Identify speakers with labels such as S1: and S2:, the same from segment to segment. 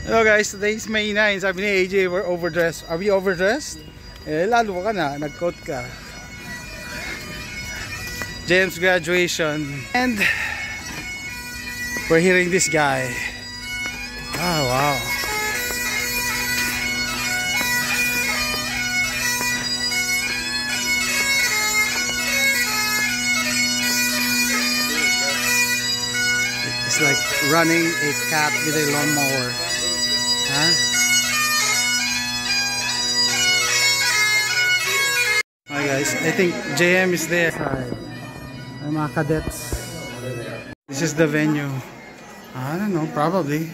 S1: Hello guys, today's May 9. Sabi ni AJ, we're overdressed. Are we overdressed? Eh, lalo ka na. Nag-coat ka. James graduation. And we're hearing this guy. Ah, wow. It's like running a cat with a lawnmower. Hi guys, I think JM is there. Ay, mga cadets. This is the venue. I don't know, probably.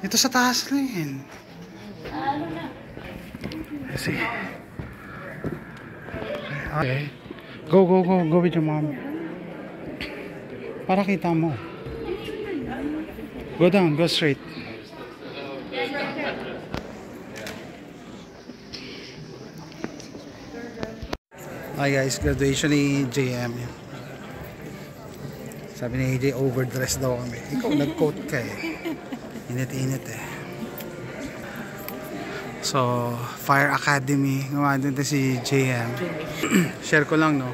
S1: Ito sa taas rin. Let's see. Okay. Go, go, go. Go with your mom. Para kita mo. Go down, go straight. Hi guys, graduation ni JM. Sabi ni AJ, overdressed daw kami. Ikaw, nag-coat ka eh. Init-init eh. So, Fire Academy, gumawa din si JM. Share ko lang, no?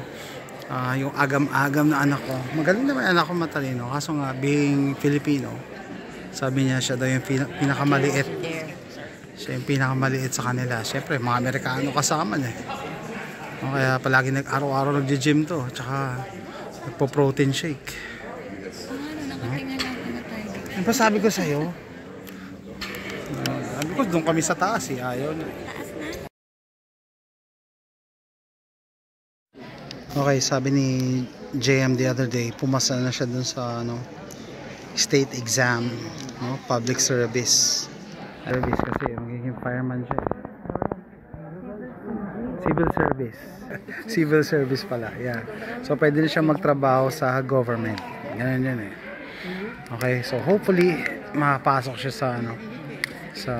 S1: Ah, yung agam-agam na anak ko. Magaling naman anak ko matalino. Kaso nga, being Filipino, sabi niya siya daw yung pina- pinakamaliit. Siya yung pinakamaliit sa kanila. Siyempre, mga Amerikano kasama niya. O, kaya palagi nag-araw-araw nag-gym to. Tsaka, nagpo-protein shake.
S2: Ano, nakatinga lang ano.
S1: Ano pa sabi ko sa'yo? Uh, sabi ko, doon kami sa taas eh. Ayaw na. Okay, sabi ni JM the other day, pumasa na siya dun sa ano, state exam, no? public service. Service kasi magiging fireman siya. Civil service. Civil service pala, yeah. So pwede na siya magtrabaho sa government. Ganun yun eh. Okay, so hopefully makapasok siya sa ano sa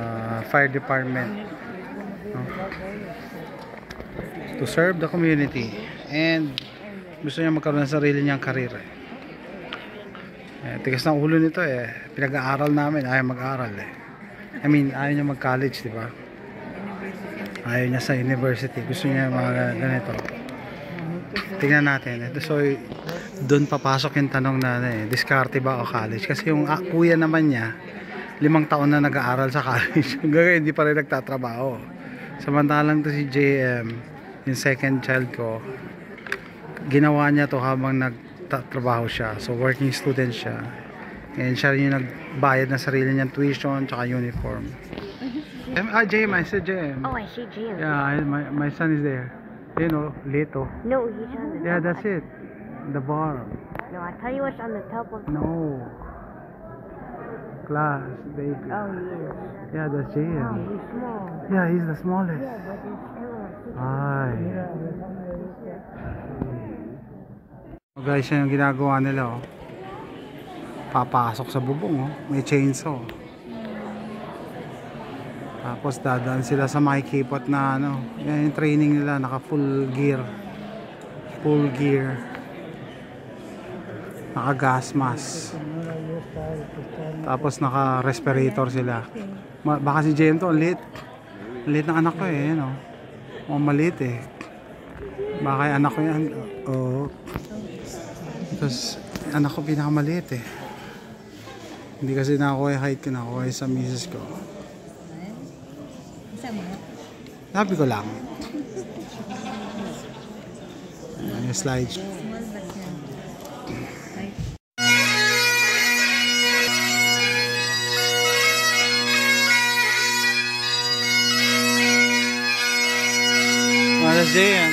S1: fire department no? to serve the community and gusto niya magkaroon ng sarili niyang karir eh. tigas ng ulo nito eh pinag-aaral namin ayaw mag-aaral eh I mean ayaw niya mag-college di ba ayaw niya sa university. Gusto niya mga ganito. Tingnan natin. Ito so doon papasok yung tanong na ano eh, diskarte ba o college? Kasi yung ah, kuya naman niya limang taon na nag-aaral sa college. Hanggang hindi pa rin nagtatrabaho. Samantalang to si JM yung second child ko ginawa niya to habang nagtatrabaho siya. So working student siya. And siya rin yung nagbayad ng sarili niyang tuition tsaka uniform ah JM I said JM
S3: Oh, I see Jim.
S1: yeah I, my, my son is there you know Leto
S3: No, he's on the
S1: yeah
S3: top.
S1: that's it the bar
S3: No, I tell you what's on the top of.
S1: no class baby
S3: Oh, he is.
S1: yeah that's JM
S3: Oh, he's small.
S1: yeah he's the smallest
S3: Yeah, but he's still.
S1: Ay. Oh guys, yan yung ginagawa nila oh. Papasok sa bubong oh. May chainsaw. Tapos dadaan sila sa makikipot na ano. Yan yung training nila, naka full gear. Full gear. Naka gas mask. Tapos naka respirator sila. Ma- baka si JM to, ang lit. Ang lit ng anak ko eh, ano. Mukhang maliit eh. Baka yung anak ko yan. Oo. Tapos, anak ko pinakamaliit eh. Hindi kasi nakuha yung height ko, nakuha yung sa misis ko. Sabi ko lang. Ayan yung slide.
S2: Small but yan.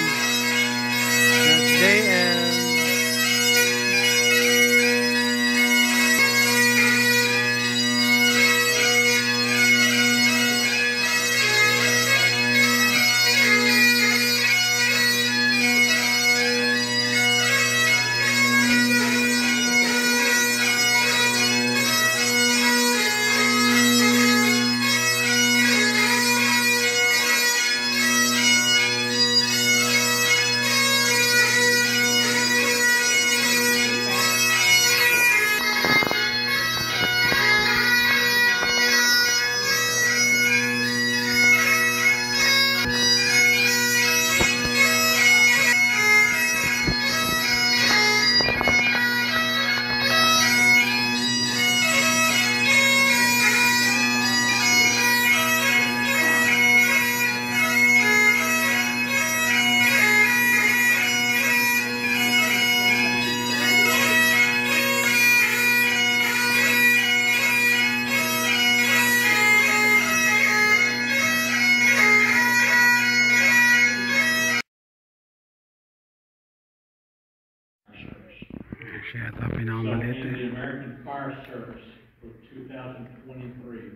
S2: Ay,
S1: Oh, that's JM. That's JM.
S4: fire service for two thousand twenty-three,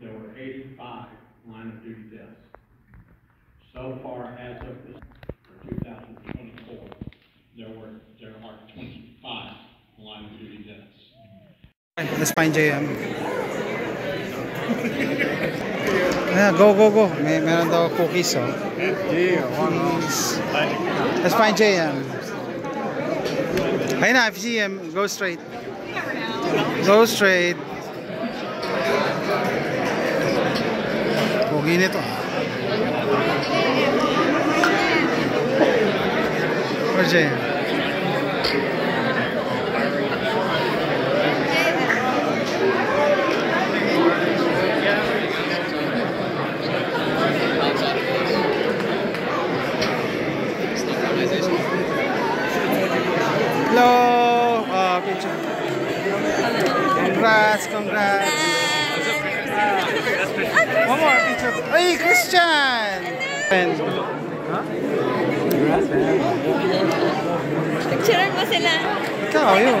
S4: there were eighty-five line of duty deaths. So far, as of this, for two thousand twenty-four, there were, there are twenty-five line of duty deaths.
S1: Let's find JM. Yeah, go, go, go. May meron daw cookies, oh. Cookies. Let's find JM. Ayun na, him, go straight. Go straight. Pogi nito. ah. Where's JM? Hello! Uh, picture. Congrats, congrats. One more picture. Hey, Christian! And,
S2: Picturean mo sila.
S1: ikaw, yun.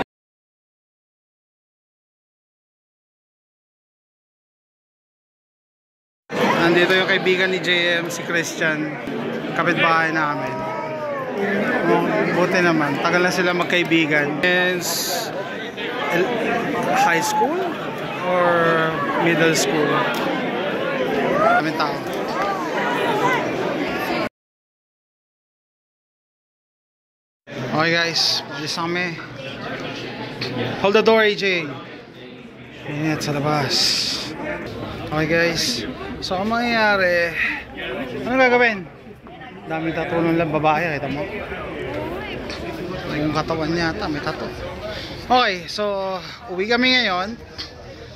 S1: Nandito yung kaibigan ni JM, si Christian. Kapitbahay namin. Oh, buti naman. Tagal na sila magkaibigan. El- high school or middle school? Daming tao. Okay guys, palis kami. Hold the door AJ. Init sa labas. Okay guys, so ang mangyayari, ano gagawin? Daming tattoo ng lang babae, kita mo. Yung katawan niya ata, may tattoo. Okay, so uwi kami ngayon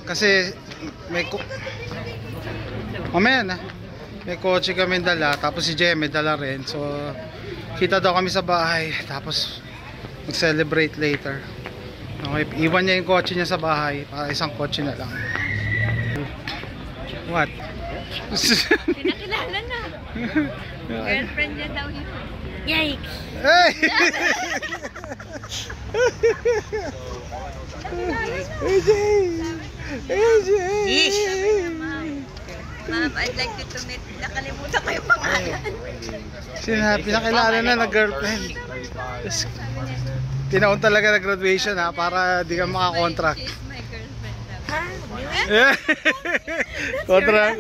S1: kasi may ko na. May kotse kami dala, tapos si Jem may dala rin. So kita daw kami sa bahay, tapos mag-celebrate later. Okay, iwan niya yung kotse niya sa bahay para isang kotse na lang. What?
S2: Pinakilala na. Girlfriend niya daw yun.
S3: Yikes!
S1: Hey! AJ! AJ!
S2: Ma'am, I'd like you to meet. Nakalimutan ko yung pangalan.
S1: Sinabi, nakilala na na girlfriend. Tinaon talaga na graduation ha, para di ka makakontract.
S2: She's my girlfriend?
S1: Yeah. Contract.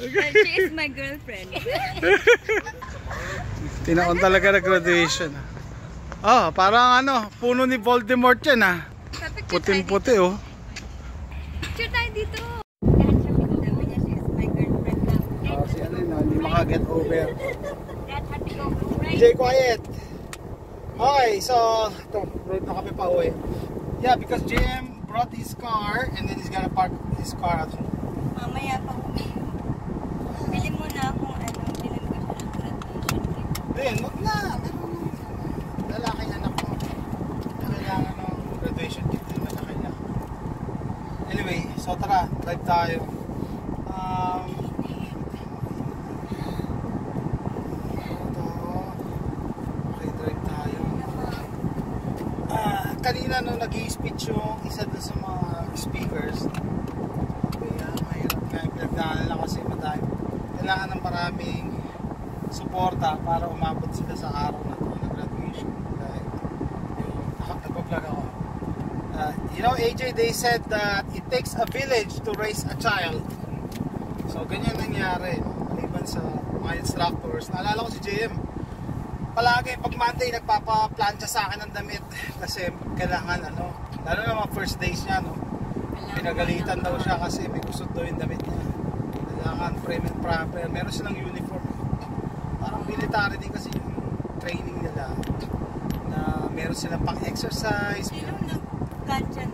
S2: She is my girlfriend.
S1: Tinaon talaga na graduation. Oh, parang ano, puno ni Voldemort yan ha. Puting-puti oh.
S2: Picture tayo dito.
S1: Oh, si ano yun, hindi makaget over. Jay, quiet. Okay, so, ito, road na kami pa uwi. Yeah, because JM brought his car and then he's gonna park his car at home.
S2: Mamaya pa uwi. Bili mo na akong ano, bilhin ko siya ng graduation gift.
S1: Then, wag na. Meron lalaking anak ko. Kailangan ng graduation gift din na kanya. Anyway, so tara, drive tayo. Um, ito. Okay, drive tayo. Ah, kanina nung nag-i-speech yung isa doon sa mga speakers, kaya mahirap nga yung pinagdaanan kasi madami. Kailangan ng maraming suporta para umabot sila sa araw na to na graduation. Dahil yung ako, nagpa-vlog ako. Uh, you know, AJ, they said that it takes a village to raise a child. So, ganyan nangyari. Maliban sa mga instructors. Naalala ko si JM. Palagi, pag Monday, nagpapa-plancha sa akin ng damit. Kasi kailangan, ano, lalo na mga first days niya, no? Pinagalitan daw siya kasi may kusot daw yung damit niya. Kailangan frame and proper. Meron silang uniform. Parang military din kasi yung training nila. Na meron silang pang-exercise.
S2: Sino nag-kanjan?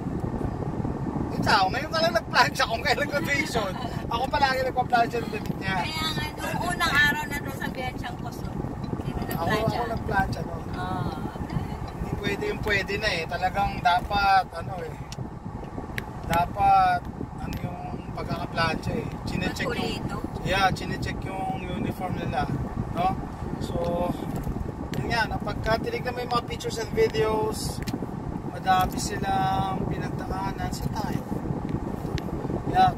S1: Ikaw, ngayon ka lang nag-plancha kung kailan graduation. Ako palagi nagpa-plancha ng damit niya.
S2: Kaya nga, nung unang araw na doon sabihan siyang kusot. Sino
S1: Ako,
S2: nag-plancha?
S1: ako nag-plancha no.
S2: Ah.
S1: Hindi pwede yung pwede na eh. Talagang dapat, ano eh. Dapat, ano yung pagkaka-plancha eh. Chinecheck yung, yeah, chinecheck yung uniform nila. No? So, yun nga, no, pagka tinignan mo yung mga pictures and videos, madami silang pinagdaanan sa tayo. Kaya,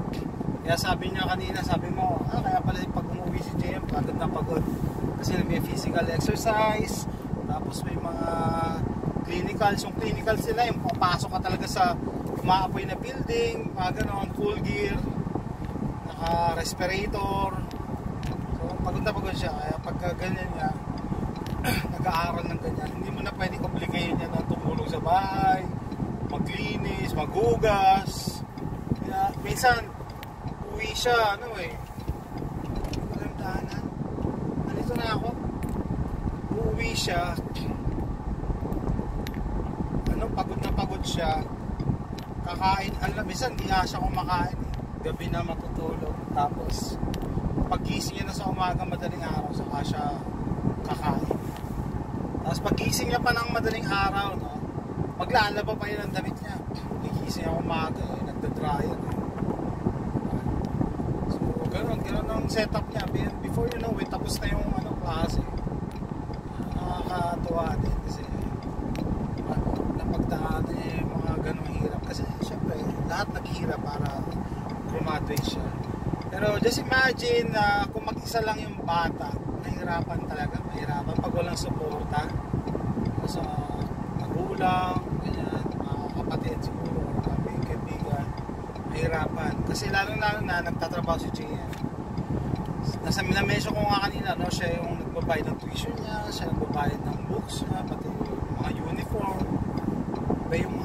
S1: kaya sabi niya kanina, sabi mo, ah, kaya pala pag umuwi si JM, pagod na pagod. Kasi may physical exercise, tapos may mga clinicals. Yung clinical sila, yung papasok ka talaga sa umaapoy na building, mga ganon, full gear, naka-respirator. So, pagod na pagod siya. Kaya pagka ganyan niya, nag-aaral ng ganyan, hindi mo na pwedeng obligayin niya na tumulong sa bahay, maglinis, maghugas. Kaya, minsan, uwi siya, ano eh, walang daanan. Nandito na ako. Uuwi siya. Ano, pagod na pagod siya. Kakain, alam, minsan hindi nga siya kumakain. Gabi na matutulog. Tapos, pagising niya na sa umaga madaling araw, saka siya kakain. Tapos pagising niya pa ng madaling araw, no, maglalaba pa yun ang damit niya. Gigising niya umaga, eh, nagda-dryer. Eh. So, ganun, ganun ang setup niya. Be- Before you know it, tapos na yung ano, klase. Nakakatuwa din kasi niya yung mga ganung hirap. Kasi syempre, lahat naghihirap para graduate siya. Pero just imagine na kung mag-isa lang yung bata, mahirapan talaga, mahirapan pag walang suporta magulang, ganyan, mga kapatid siguro, mga kaibigan, mahirapan. Kasi lalo-lalo na nagtatrabaho si JM. Nasa minamensyo ko nga kanina, no, siya yung nagbabayad ng tuition niya, siya nagbabayad ng books niya, pati yung mga uniform. Iba yung